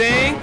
thing.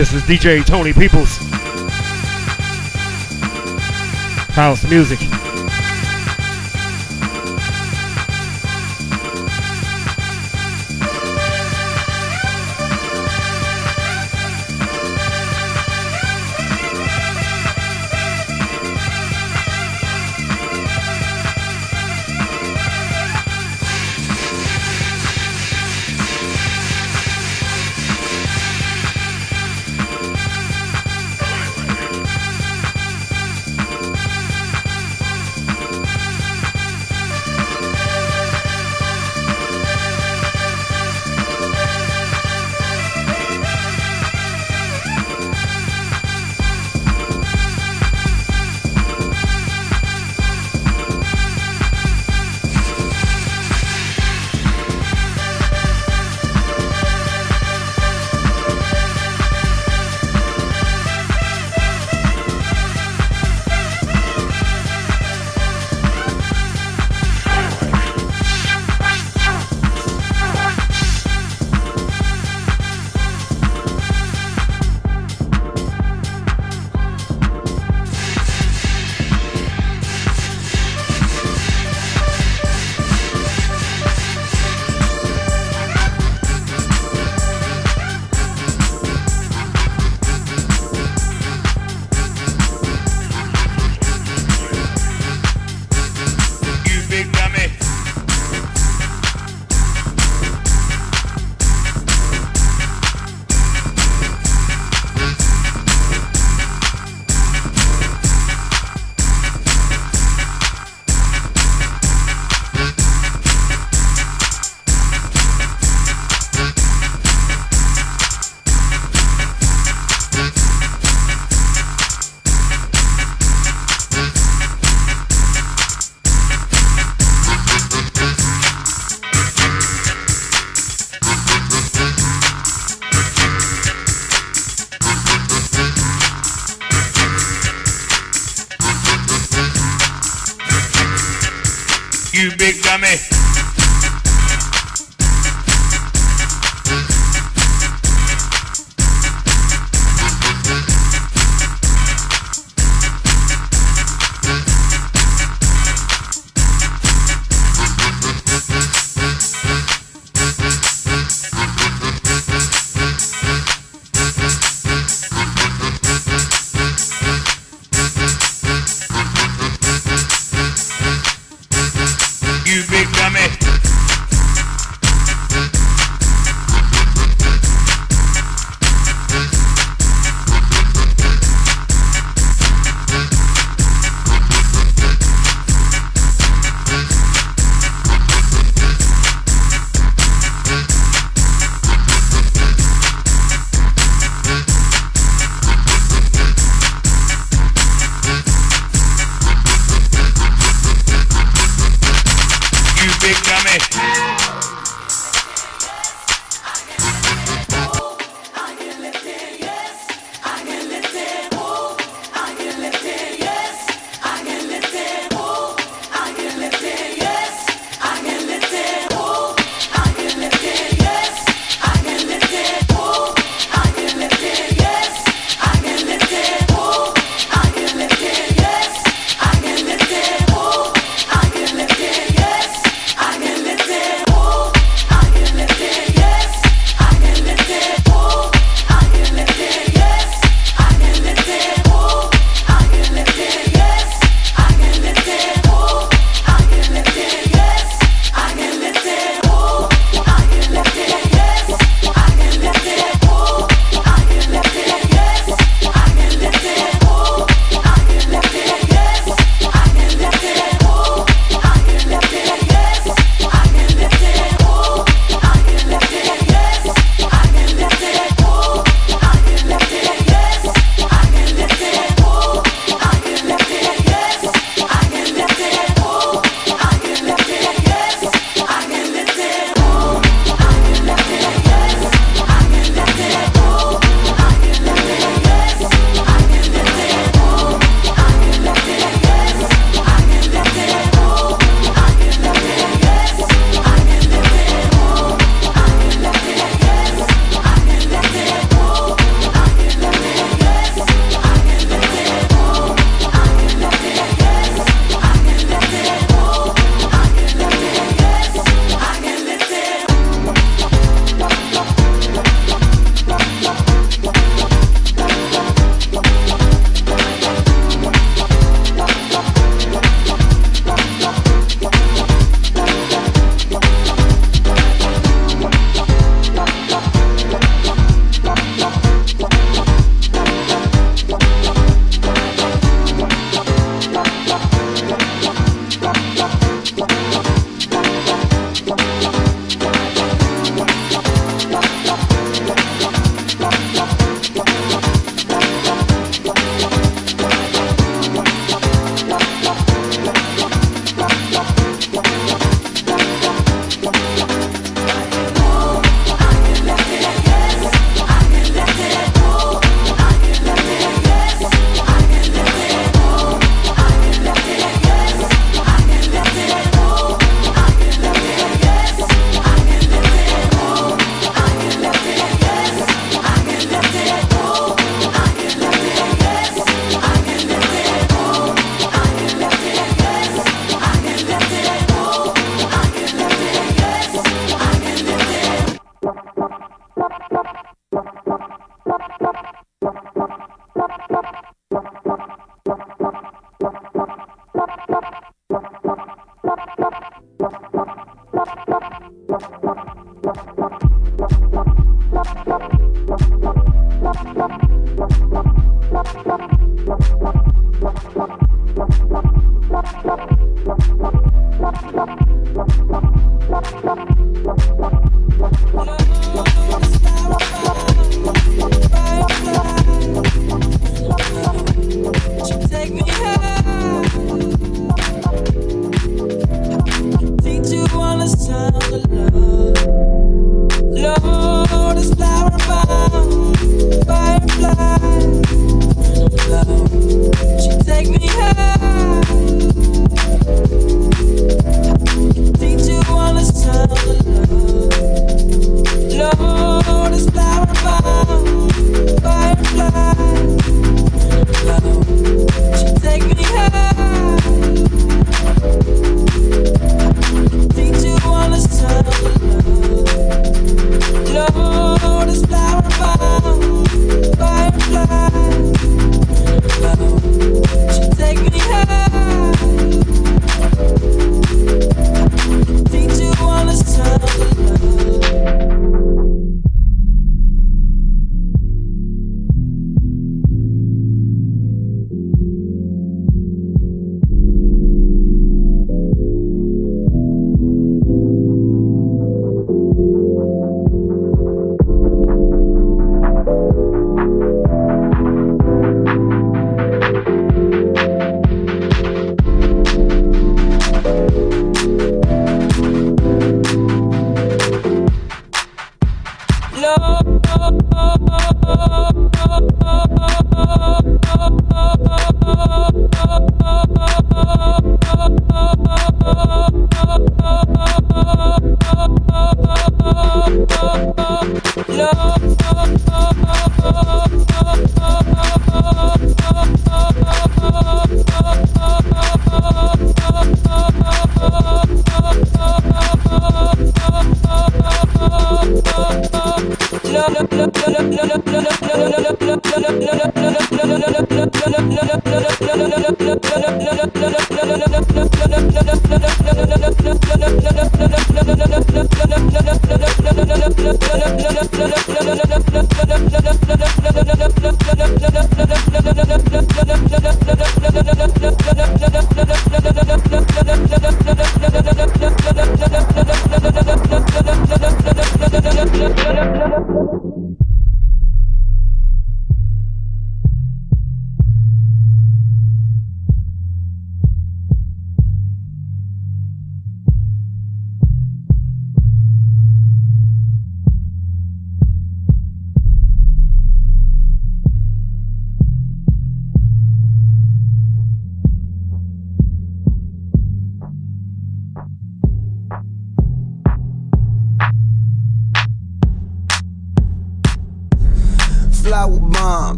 This is DJ Tony Peoples. House music.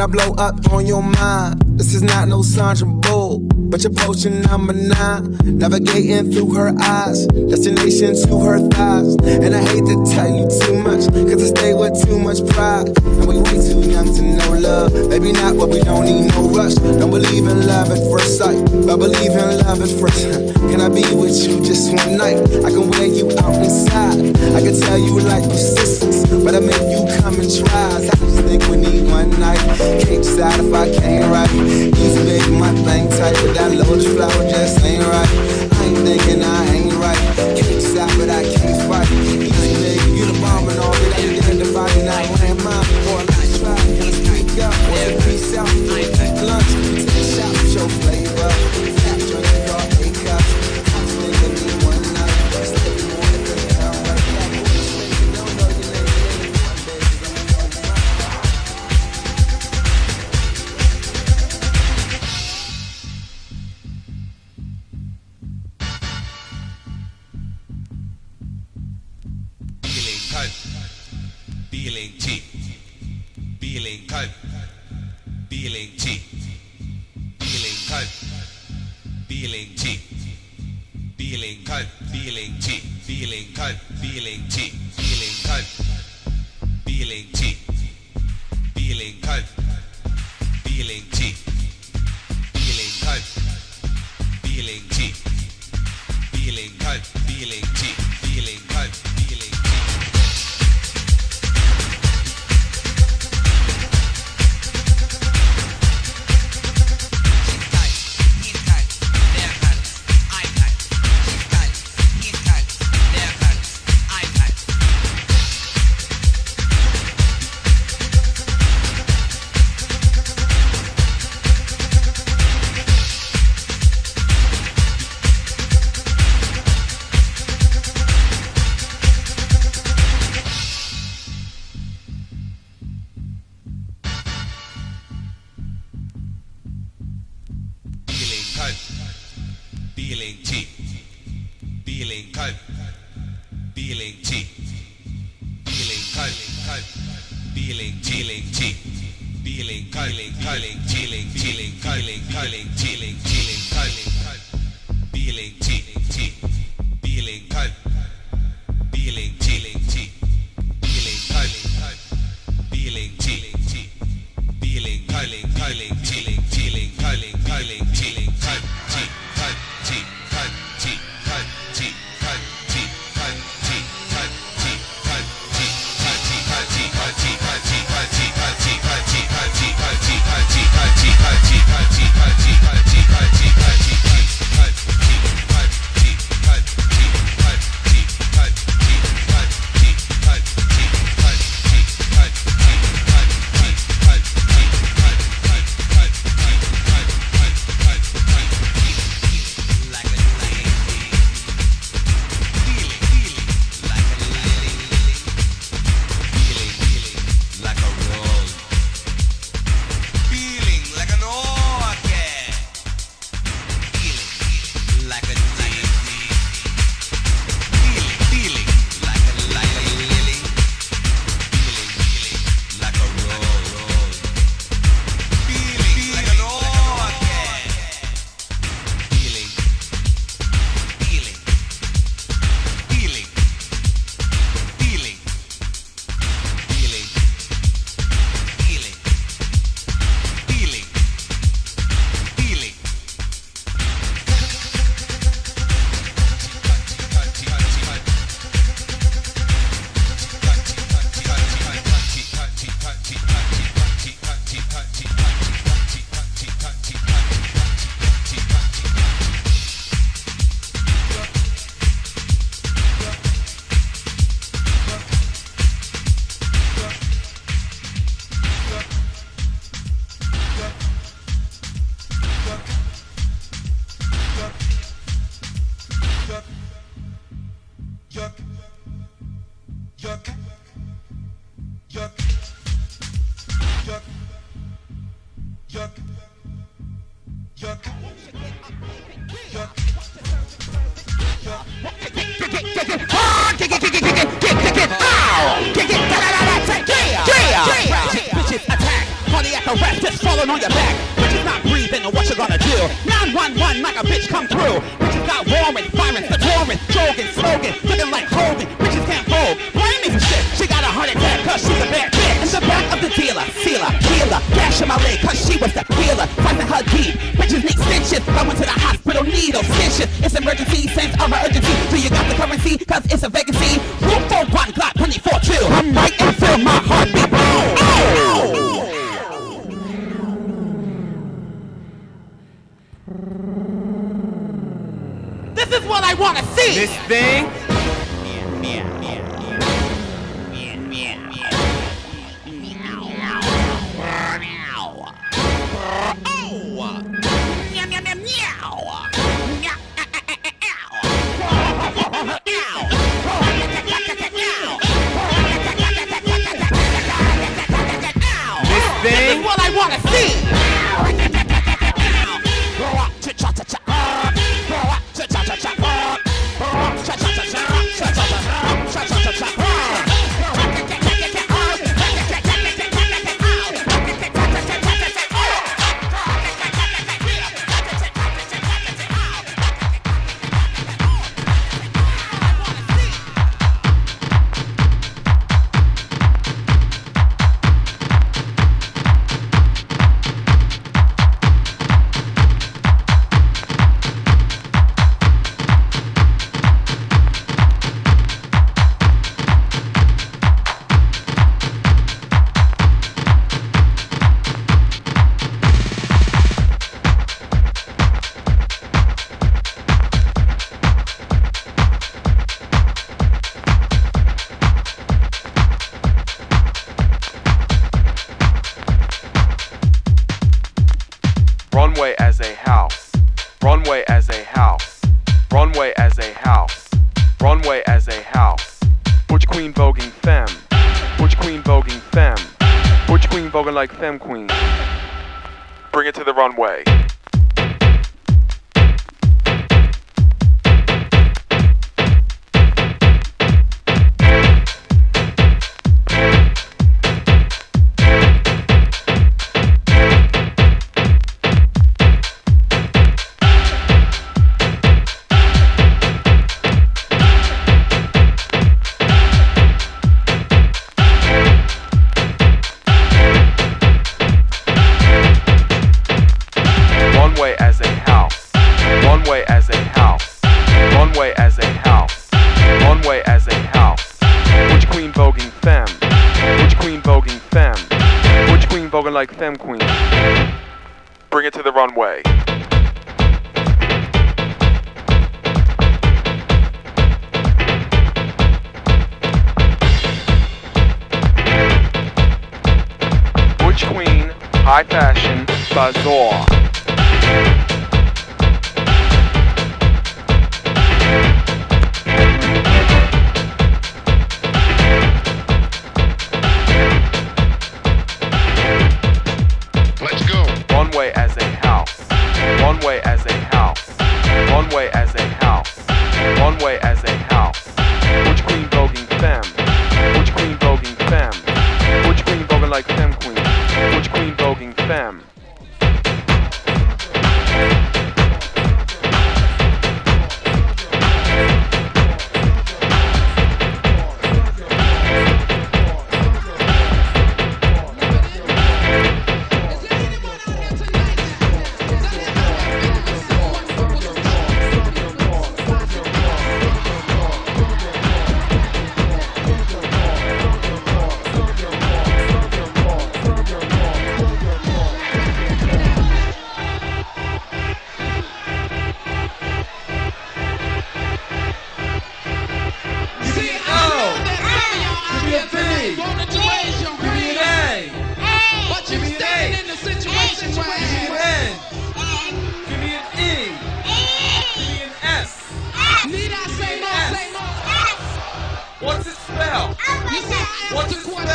Can I blow up on your mind? This is not no Sandra Bull, but your potion number nine. Navigating through her eyes, destination to her thighs. And I hate to tell you too much, cause I stay with too much pride. And we way too young to know love. Maybe not, but we don't need no rush. Don't believe in love at first sight, but believe in love at first. Can I be with you just one night? I can wear you out inside. I can tell you like sisters, but I make you come and try. Think we need one night. Can't decide if I came right. Easy make my thing tight, but that Lotus flower just ain't right. I ain't thinking I ain't right. Can't decide, but I can't. one way. way.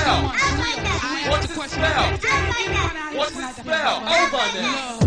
spell? What's the spell? What's the spell? Over now.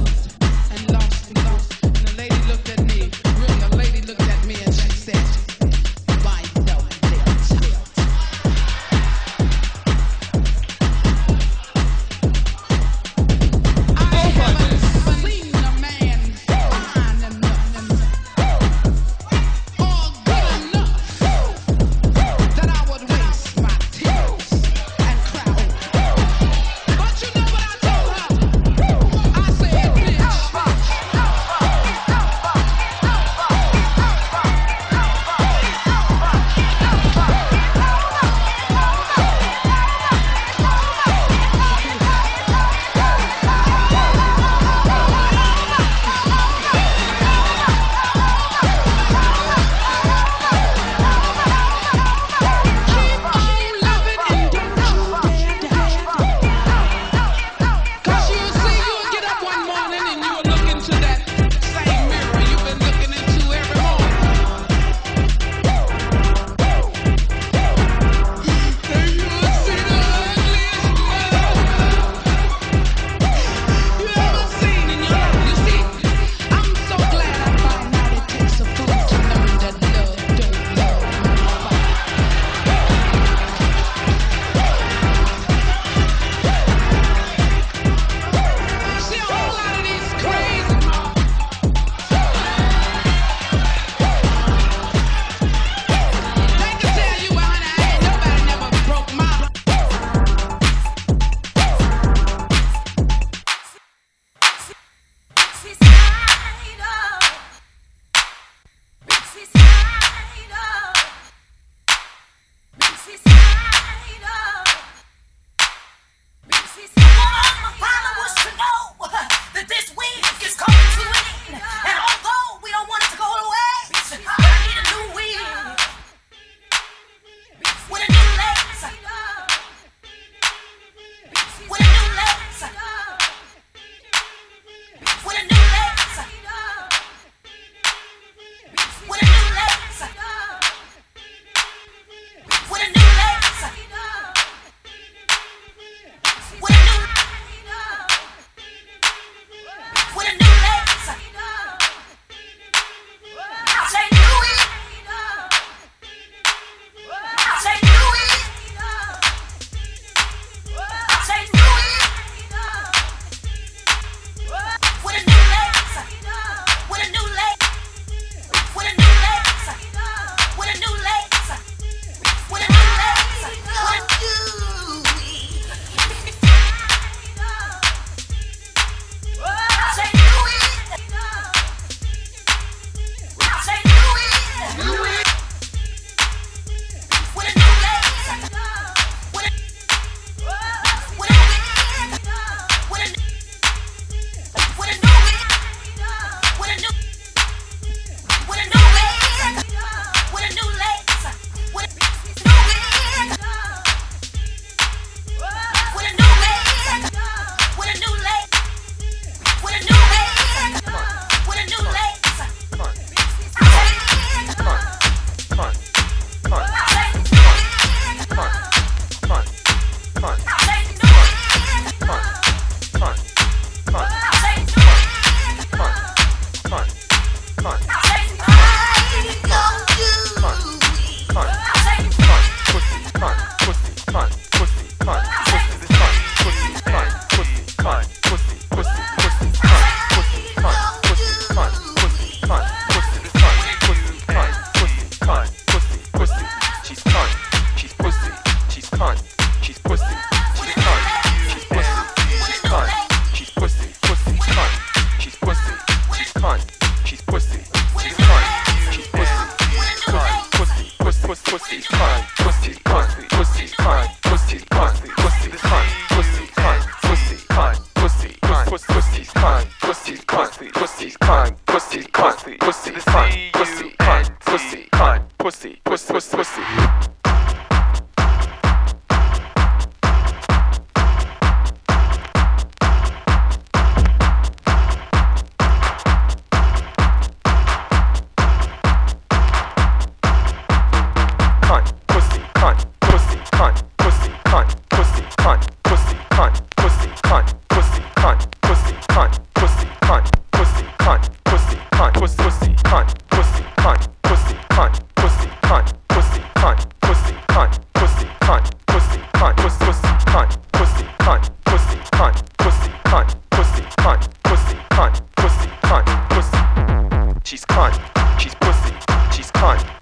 on.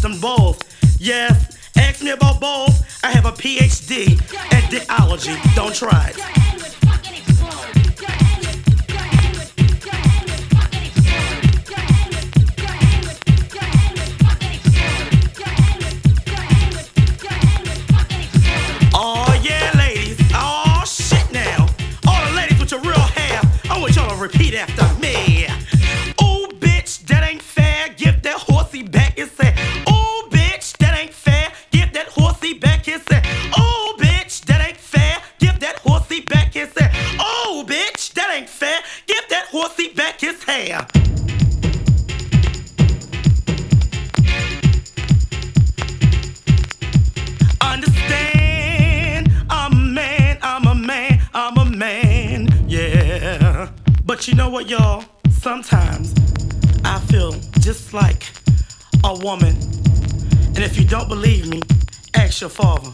Them both. Yes, ask me about both. I have a PhD in theology. Don't try it. Oh yeah, ladies. Oh shit now. All the ladies with your real hair. I want y'all to repeat after. you know what, y'all? Sometimes I feel just like a woman. And if you don't believe me, ask your father.